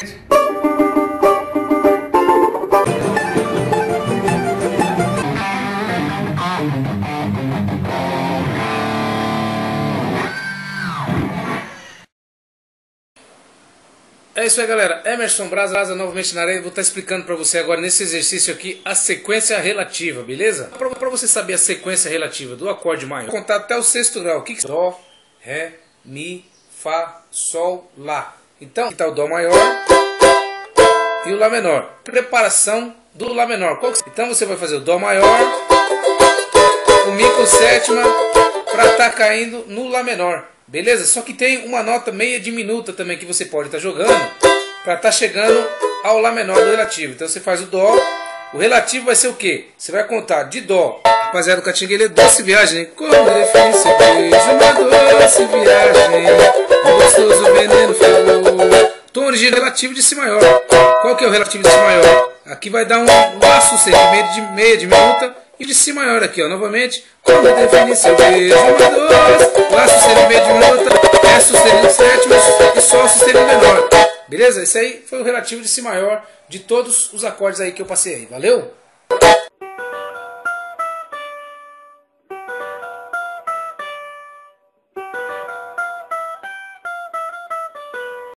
É isso aí, galera. Emerson Brasa, novamente na areia. Vou estar explicando para você agora nesse exercício aqui a sequência relativa, beleza? Para você saber a sequência relativa do acorde maior, vou contar até o sexto grau. O que, que Dó, Ré, Mi, Fá, Sol, Lá. Então, aqui está o Dó maior e o Lá menor. Preparação do Lá menor. Então você vai fazer o Dó maior, o Mi com sétima, para estar tá caindo no Lá menor. Beleza? Só que tem uma nota meia diminuta também que você pode estar tá jogando para estar tá chegando ao Lá menor do relativo. Então você faz o Dó. O relativo vai ser o quê? Você vai contar de Dó. Rapaziada, o Catinguele é doce viagem. Como define seu beijo, relativo de Si maior. Qual que é o relativo de Si maior? Aqui vai dar um Lá meio de meia diminuta e de Si maior aqui, ó. Novamente. Como define seu beijo, doce. Lá sustenido meio diminuta. Ré sustenido sétimo e Sol sustenido menor. Beleza? Esse aí foi o relativo de Si maior de todos os acordes aí que eu passei aí. Valeu?